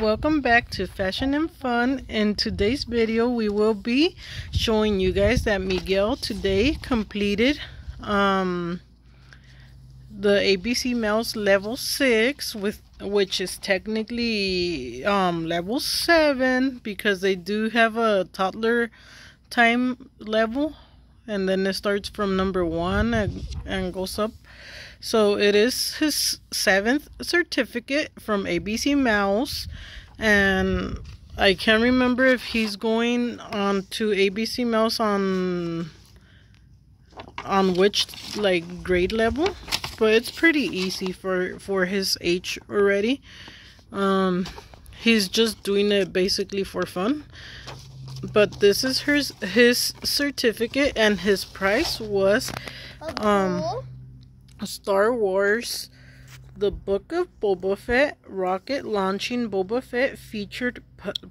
welcome back to fashion and fun. In today's video we will be showing you guys that Miguel today completed um, the ABC Mouse level 6 with which is technically um, level 7 because they do have a toddler time level and then it starts from number 1 and, and goes up so it is his seventh certificate from ABC Mouse, and I can't remember if he's going on to ABC Mouse on on which like grade level, but it's pretty easy for for his age already. Um, he's just doing it basically for fun. But this is his his certificate, and his price was um Star Wars The Book of Boba Fett Rocket Launching Boba Fett featured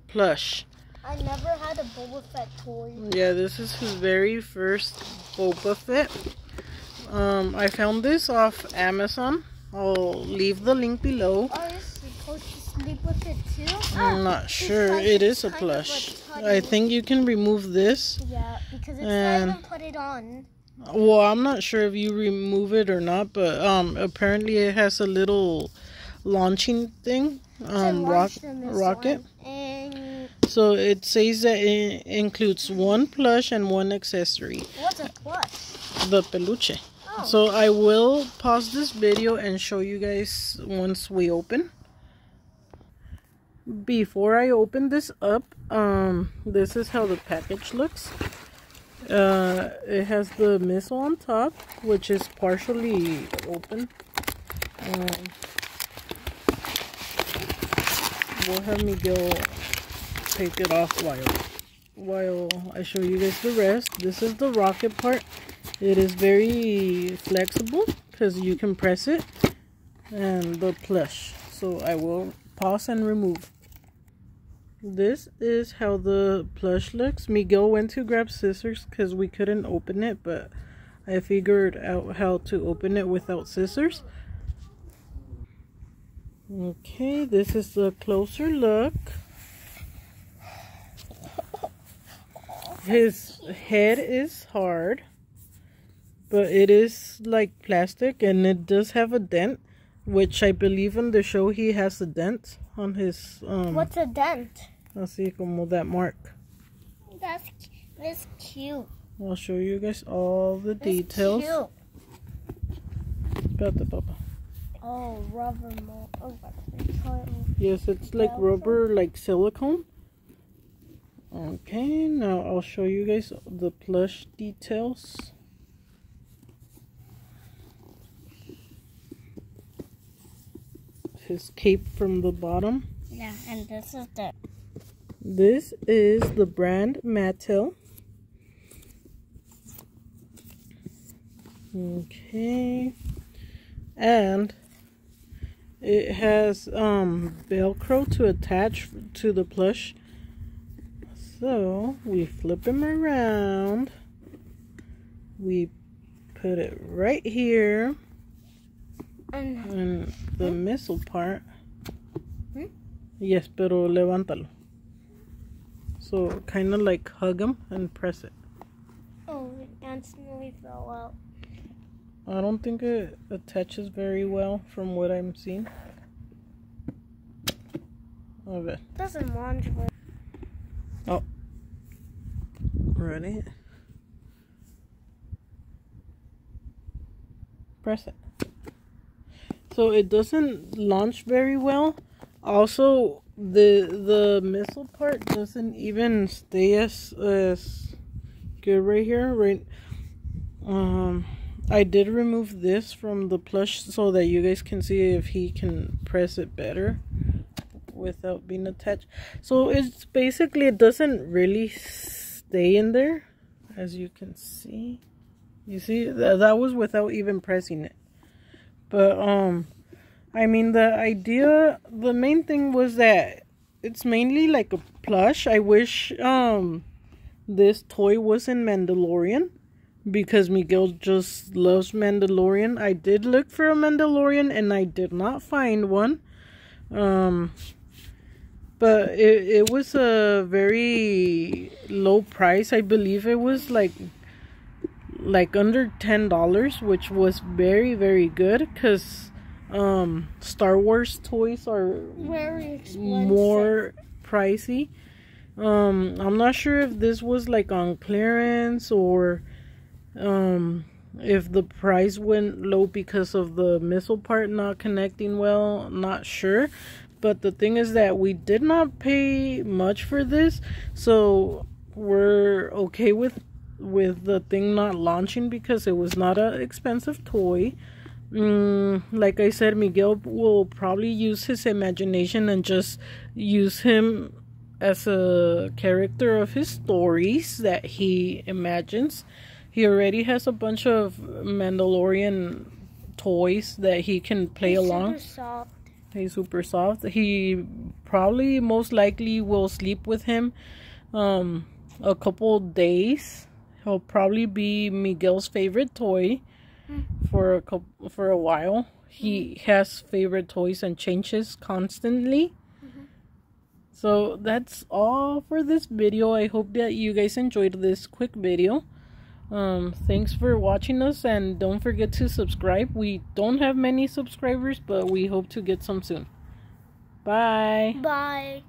plush. I never had a Boba Fett toy. Yeah, this is his very first Boba Fett. Um, I found this off Amazon. I'll leave the link below. Are you supposed to sleep with it too? I'm not ah, sure. It is a plush. I think you can remove this. Yeah, because it's and not even put it on. Well, I'm not sure if you remove it or not, but um, apparently it has a little launching thing, um, rock, rocket. And... So it says that it includes one plush and one accessory. What's a plush? The peluche. Oh. So I will pause this video and show you guys once we open. Before I open this up, um, this is how the package looks. Uh, it has the missile on top, which is partially open. Um, we'll have Miguel take it off while while I show you guys the rest. This is the rocket part. It is very flexible because you can press it and the plush. So I will pause and remove. This is how the plush looks. Miguel went to grab scissors because we couldn't open it, but I figured out how to open it without scissors. Okay, this is a closer look. His head is hard, but it is like plastic and it does have a dent, which I believe in the show he has a dent on his. Um, What's a dent? Así como that mark. That's that's cute. I'll show you guys all the that's details. Cute. Espérate, Papa. Oh, rubber mold. Oh, yes, it's like rubber, like silicone. Okay, now I'll show you guys the plush details. His cape from the bottom. Yeah, and this is the... This is the brand Mattel. Okay. And it has um, Velcro to attach to the plush. So we flip him around. We put it right here. And the missile part. Hmm? Yes, pero levántalo. So kind of like hug him and press it. Oh, it instantly fell out. I don't think it attaches very well from what I'm seeing. Of it. Doesn't launch well. Oh. Ready? Press it. So it doesn't launch very well. Also, the the missile part doesn't even stay as as good right here. Right. Um, I did remove this from the plush so that you guys can see if he can press it better without being attached. So it's basically, it doesn't really stay in there, as you can see. You see, that, that was without even pressing it. But, um, I mean, the idea, the main thing was that it's mainly like a plush. I wish, um, this toy was in Mandalorian because Miguel just loves Mandalorian. I did look for a Mandalorian and I did not find one. Um, but it, it was a very low price. I believe it was like like under ten dollars, which was very very good because um, Star Wars toys are Very expensive. more pricey. Um, I'm not sure if this was like on clearance or um, if the price went low because of the missile part not connecting well. Not sure. But the thing is that we did not pay much for this, so we're okay with with the thing not launching because it was not an expensive toy. Mm, like I said, Miguel will probably use his imagination and just use him as a character of his stories that he imagines. He already has a bunch of Mandalorian toys that he can play He's along. Super soft. He's super soft. He probably most likely will sleep with him um a couple days. He'll probably be Miguel's favorite toy for a couple, for a while. He has favorite toys and changes constantly. So that's all for this video. I hope that you guys enjoyed this quick video. Um, thanks for watching us and don't forget to subscribe. We don't have many subscribers, but we hope to get some soon. Bye. Bye.